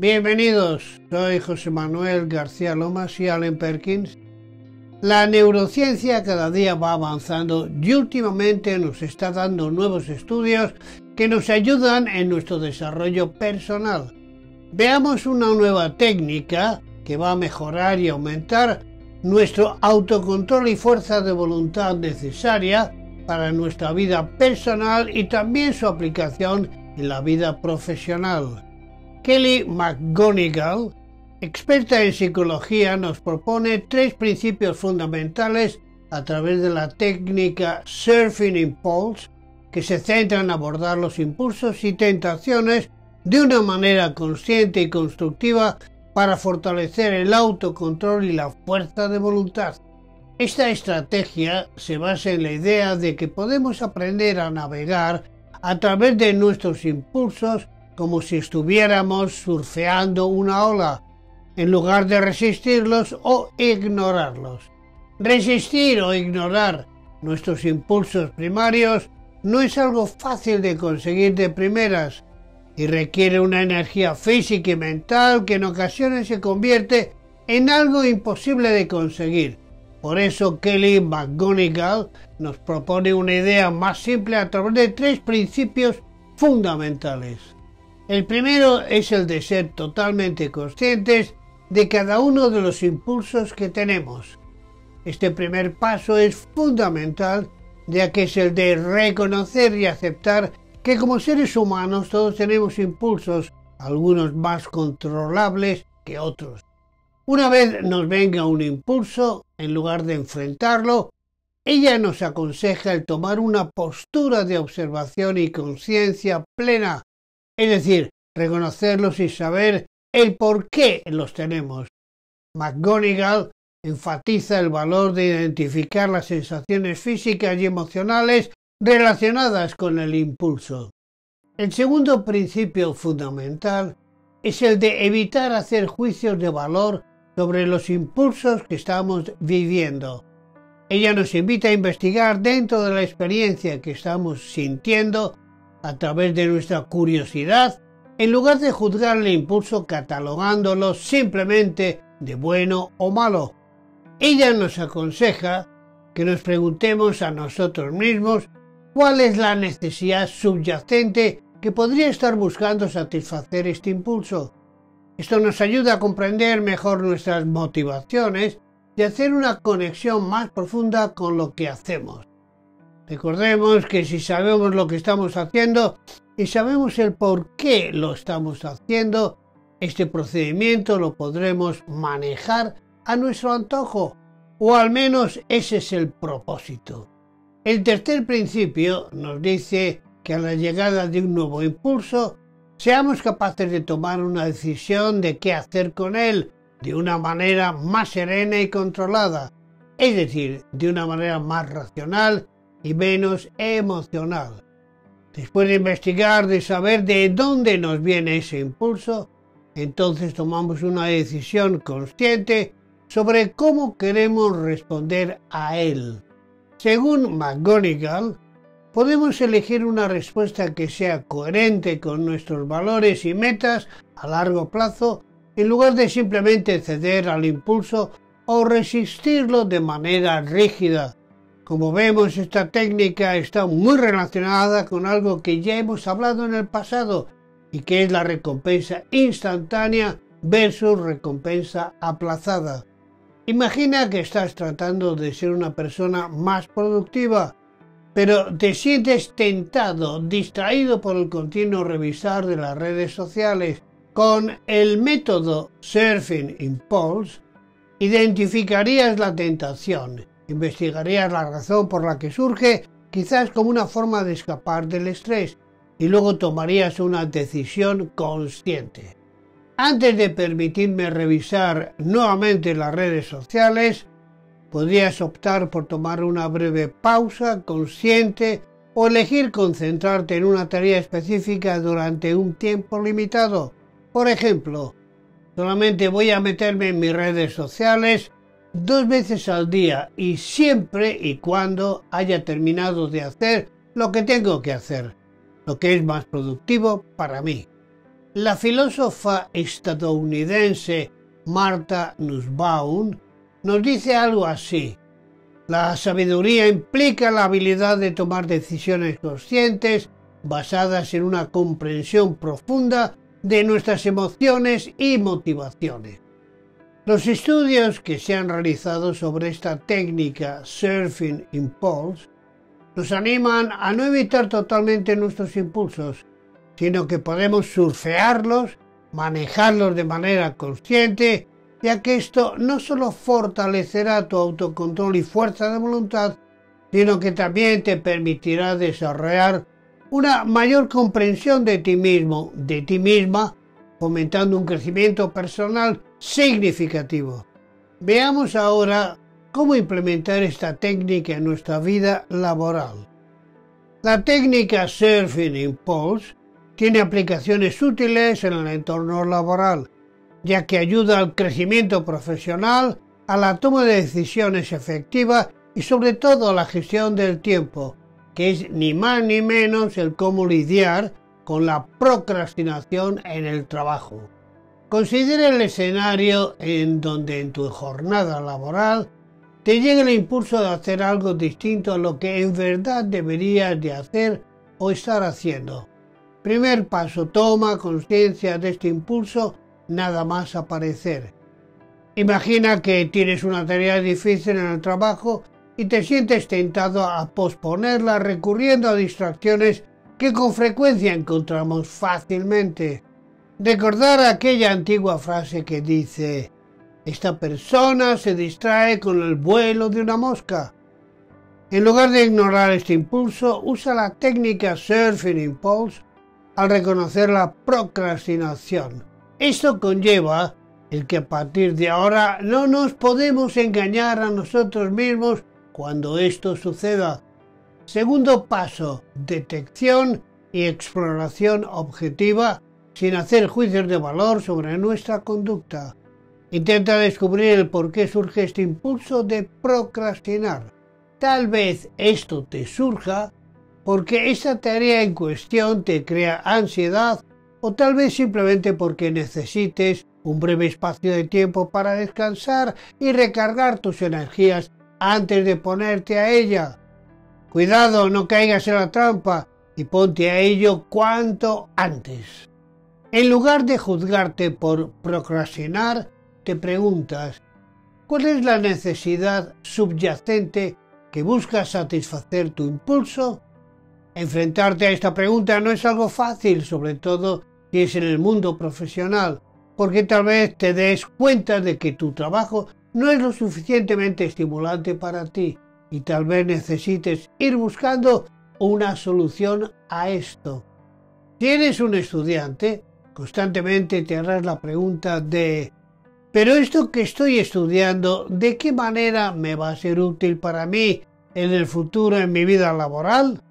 Bienvenidos, soy José Manuel García Lomas y Allen Perkins. La neurociencia cada día va avanzando y últimamente nos está dando nuevos estudios que nos ayudan en nuestro desarrollo personal. Veamos una nueva técnica que va a mejorar y aumentar nuestro autocontrol y fuerza de voluntad necesaria para nuestra vida personal y también su aplicación en la vida profesional. Kelly McGonigal, experta en psicología, nos propone tres principios fundamentales a través de la técnica Surfing Impulse que se centra en abordar los impulsos y tentaciones de una manera consciente y constructiva para fortalecer el autocontrol y la fuerza de voluntad. Esta estrategia se basa en la idea de que podemos aprender a navegar a través de nuestros impulsos como si estuviéramos surfeando una ola, en lugar de resistirlos o ignorarlos. Resistir o ignorar nuestros impulsos primarios no es algo fácil de conseguir de primeras y requiere una energía física y mental que en ocasiones se convierte en algo imposible de conseguir. Por eso Kelly McGonigal nos propone una idea más simple a través de tres principios fundamentales. El primero es el de ser totalmente conscientes de cada uno de los impulsos que tenemos. Este primer paso es fundamental ya que es el de reconocer y aceptar que como seres humanos todos tenemos impulsos, algunos más controlables que otros. Una vez nos venga un impulso, en lugar de enfrentarlo, ella nos aconseja el tomar una postura de observación y conciencia plena es decir, reconocerlos y saber el por qué los tenemos. McGonigal enfatiza el valor de identificar las sensaciones físicas y emocionales relacionadas con el impulso. El segundo principio fundamental es el de evitar hacer juicios de valor sobre los impulsos que estamos viviendo. Ella nos invita a investigar dentro de la experiencia que estamos sintiendo a través de nuestra curiosidad, en lugar de juzgar el impulso catalogándolo simplemente de bueno o malo. Ella nos aconseja que nos preguntemos a nosotros mismos cuál es la necesidad subyacente que podría estar buscando satisfacer este impulso. Esto nos ayuda a comprender mejor nuestras motivaciones y hacer una conexión más profunda con lo que hacemos. Recordemos que si sabemos lo que estamos haciendo y sabemos el por qué lo estamos haciendo, este procedimiento lo podremos manejar a nuestro antojo, o al menos ese es el propósito. El tercer principio nos dice que a la llegada de un nuevo impulso, seamos capaces de tomar una decisión de qué hacer con él de una manera más serena y controlada, es decir, de una manera más racional y menos emocional. Después de investigar, de saber de dónde nos viene ese impulso, entonces tomamos una decisión consciente sobre cómo queremos responder a él. Según McGonigal, podemos elegir una respuesta que sea coherente con nuestros valores y metas a largo plazo en lugar de simplemente ceder al impulso o resistirlo de manera rígida, como vemos, esta técnica está muy relacionada con algo que ya hemos hablado en el pasado y que es la recompensa instantánea versus recompensa aplazada. Imagina que estás tratando de ser una persona más productiva, pero te sientes tentado, distraído por el continuo revisar de las redes sociales. Con el método Surfing Impulse, identificarías la tentación Investigarías la razón por la que surge, quizás como una forma de escapar del estrés, y luego tomarías una decisión consciente. Antes de permitirme revisar nuevamente las redes sociales, podrías optar por tomar una breve pausa consciente o elegir concentrarte en una tarea específica durante un tiempo limitado. Por ejemplo, solamente voy a meterme en mis redes sociales dos veces al día y siempre y cuando haya terminado de hacer lo que tengo que hacer, lo que es más productivo para mí. La filósofa estadounidense Martha Nussbaum nos dice algo así. La sabiduría implica la habilidad de tomar decisiones conscientes basadas en una comprensión profunda de nuestras emociones y motivaciones. Los estudios que se han realizado sobre esta técnica Surfing Impulse nos animan a no evitar totalmente nuestros impulsos, sino que podemos surfearlos, manejarlos de manera consciente, ya que esto no solo fortalecerá tu autocontrol y fuerza de voluntad, sino que también te permitirá desarrollar una mayor comprensión de ti mismo, de ti misma, fomentando un crecimiento personal significativo. Veamos ahora cómo implementar esta técnica en nuestra vida laboral. La técnica Surfing Impulse tiene aplicaciones útiles en el entorno laboral, ya que ayuda al crecimiento profesional, a la toma de decisiones efectivas y sobre todo a la gestión del tiempo, que es ni más ni menos el cómo lidiar con la procrastinación en el trabajo. Considera el escenario en donde en tu jornada laboral te llega el impulso de hacer algo distinto a lo que en verdad deberías de hacer o estar haciendo. Primer paso, toma conciencia de este impulso nada más aparecer. Imagina que tienes una tarea difícil en el trabajo y te sientes tentado a posponerla recurriendo a distracciones que con frecuencia encontramos fácilmente. Recordar aquella antigua frase que dice, esta persona se distrae con el vuelo de una mosca. En lugar de ignorar este impulso, usa la técnica Surfing Impulse al reconocer la procrastinación. Esto conlleva el que a partir de ahora no nos podemos engañar a nosotros mismos cuando esto suceda. Segundo paso, detección y exploración objetiva sin hacer juicios de valor sobre nuestra conducta. Intenta descubrir el por qué surge este impulso de procrastinar. Tal vez esto te surja porque esa tarea en cuestión te crea ansiedad o tal vez simplemente porque necesites un breve espacio de tiempo para descansar y recargar tus energías antes de ponerte a ella. Cuidado, no caigas en la trampa y ponte a ello cuanto antes. En lugar de juzgarte por procrastinar, te preguntas, ¿cuál es la necesidad subyacente que busca satisfacer tu impulso? Enfrentarte a esta pregunta no es algo fácil, sobre todo si es en el mundo profesional, porque tal vez te des cuenta de que tu trabajo no es lo suficientemente estimulante para ti y tal vez necesites ir buscando una solución a esto. Si eres un estudiante, constantemente te harás la pregunta de ¿pero esto que estoy estudiando de qué manera me va a ser útil para mí en el futuro en mi vida laboral?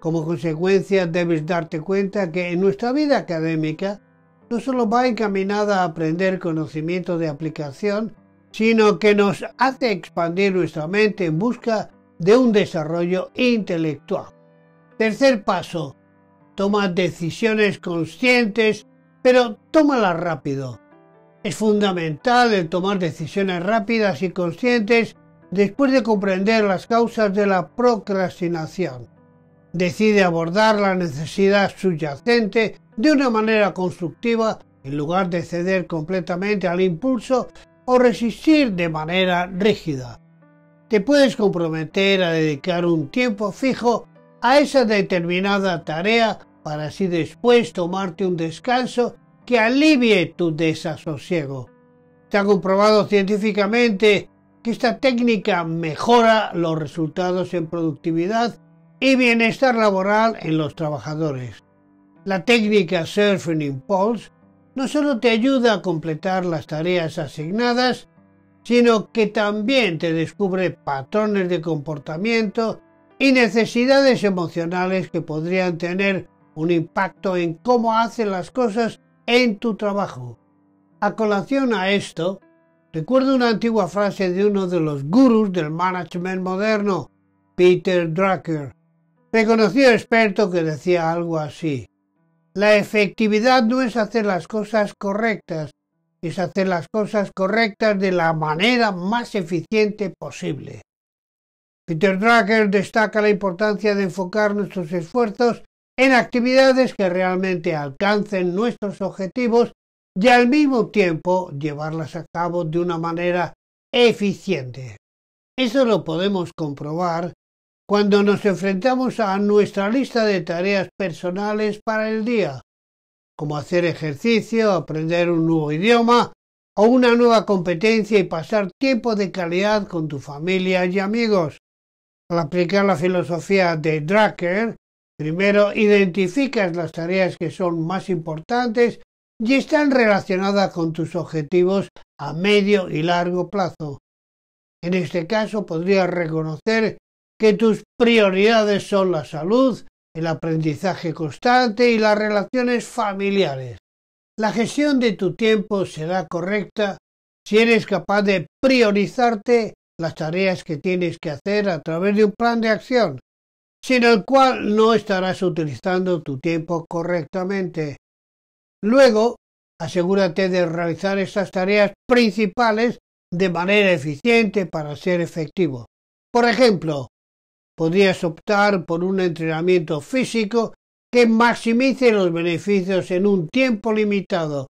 Como consecuencia debes darte cuenta que en nuestra vida académica no solo va encaminada a aprender conocimiento de aplicación, sino que nos hace expandir nuestra mente en busca de un desarrollo intelectual. Tercer paso, toma decisiones conscientes, pero tómalas rápido. Es fundamental el tomar decisiones rápidas y conscientes después de comprender las causas de la procrastinación. Decide abordar la necesidad subyacente de una manera constructiva en lugar de ceder completamente al impulso o resistir de manera rígida. Te puedes comprometer a dedicar un tiempo fijo a esa determinada tarea para así después tomarte un descanso que alivie tu desasosiego. Se ha comprobado científicamente que esta técnica mejora los resultados en productividad y bienestar laboral en los trabajadores. La técnica Surfing Impulse no solo te ayuda a completar las tareas asignadas, sino que también te descubre patrones de comportamiento y necesidades emocionales que podrían tener un impacto en cómo hacen las cosas en tu trabajo. A colación a esto, recuerdo una antigua frase de uno de los gurús del management moderno, Peter Drucker, reconocido experto que decía algo así. La efectividad no es hacer las cosas correctas, es hacer las cosas correctas de la manera más eficiente posible. Peter Drucker destaca la importancia de enfocar nuestros esfuerzos en actividades que realmente alcancen nuestros objetivos y al mismo tiempo llevarlas a cabo de una manera eficiente. Eso lo podemos comprobar cuando nos enfrentamos a nuestra lista de tareas personales para el día, como hacer ejercicio, aprender un nuevo idioma o una nueva competencia y pasar tiempo de calidad con tu familia y amigos. Al aplicar la filosofía de Drucker, primero identificas las tareas que son más importantes y están relacionadas con tus objetivos a medio y largo plazo. En este caso podrías reconocer que tus prioridades son la salud, el aprendizaje constante y las relaciones familiares. La gestión de tu tiempo será correcta si eres capaz de priorizarte las tareas que tienes que hacer a través de un plan de acción, sin el cual no estarás utilizando tu tiempo correctamente. Luego, asegúrate de realizar estas tareas principales de manera eficiente para ser efectivo. Por ejemplo, podrías optar por un entrenamiento físico que maximice los beneficios en un tiempo limitado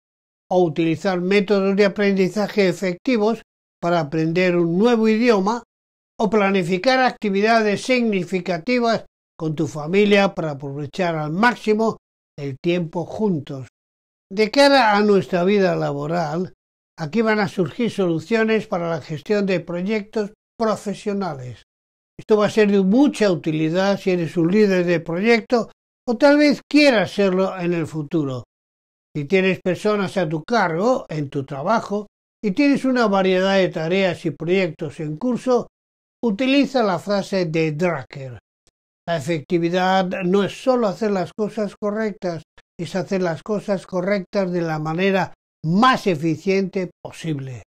o utilizar métodos de aprendizaje efectivos para aprender un nuevo idioma o planificar actividades significativas con tu familia para aprovechar al máximo el tiempo juntos. De cara a nuestra vida laboral, aquí van a surgir soluciones para la gestión de proyectos profesionales. Esto va a ser de mucha utilidad si eres un líder de proyecto o tal vez quieras serlo en el futuro. Si tienes personas a tu cargo en tu trabajo y tienes una variedad de tareas y proyectos en curso, utiliza la frase de Drucker. La efectividad no es solo hacer las cosas correctas, es hacer las cosas correctas de la manera más eficiente posible.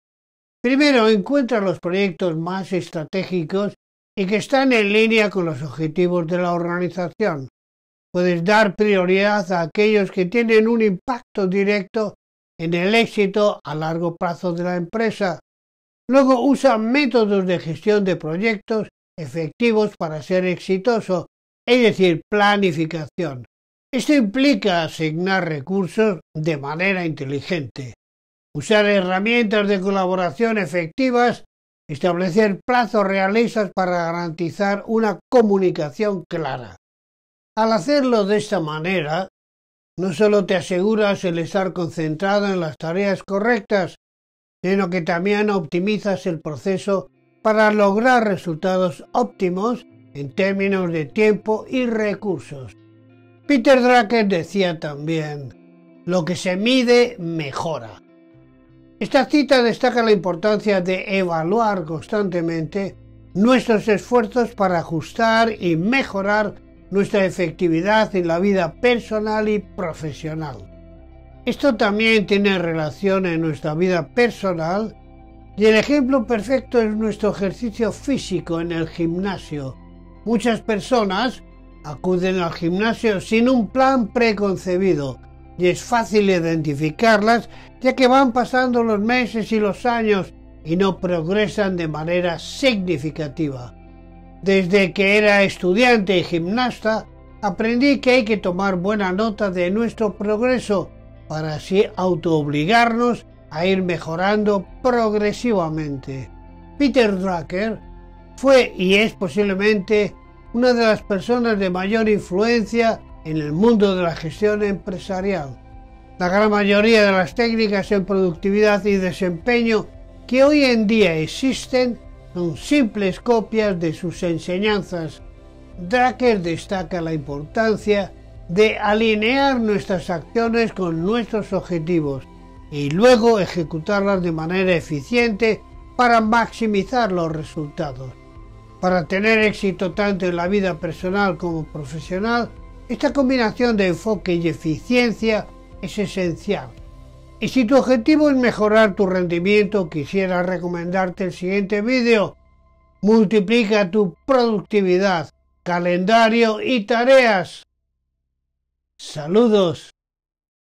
Primero, encuentra los proyectos más estratégicos y que están en línea con los objetivos de la organización. Puedes dar prioridad a aquellos que tienen un impacto directo en el éxito a largo plazo de la empresa. Luego usa métodos de gestión de proyectos efectivos para ser exitoso, es decir, planificación. Esto implica asignar recursos de manera inteligente, usar herramientas de colaboración efectivas establecer plazos realistas para garantizar una comunicación clara. Al hacerlo de esta manera, no solo te aseguras el estar concentrado en las tareas correctas, sino que también optimizas el proceso para lograr resultados óptimos en términos de tiempo y recursos. Peter Drucker decía también, lo que se mide mejora. Esta cita destaca la importancia de evaluar constantemente nuestros esfuerzos para ajustar y mejorar nuestra efectividad en la vida personal y profesional. Esto también tiene relación en nuestra vida personal y el ejemplo perfecto es nuestro ejercicio físico en el gimnasio. Muchas personas acuden al gimnasio sin un plan preconcebido y es fácil identificarlas ya que van pasando los meses y los años y no progresan de manera significativa. Desde que era estudiante y gimnasta, aprendí que hay que tomar buena nota de nuestro progreso para así autoobligarnos a ir mejorando progresivamente. Peter Drucker fue y es posiblemente una de las personas de mayor influencia en el mundo de la gestión empresarial. La gran mayoría de las técnicas en productividad y desempeño que hoy en día existen son simples copias de sus enseñanzas. Drucker destaca la importancia de alinear nuestras acciones con nuestros objetivos y luego ejecutarlas de manera eficiente para maximizar los resultados. Para tener éxito tanto en la vida personal como profesional, esta combinación de enfoque y eficiencia es esencial. Y si tu objetivo es mejorar tu rendimiento, quisiera recomendarte el siguiente vídeo. Multiplica tu productividad, calendario y tareas. Saludos.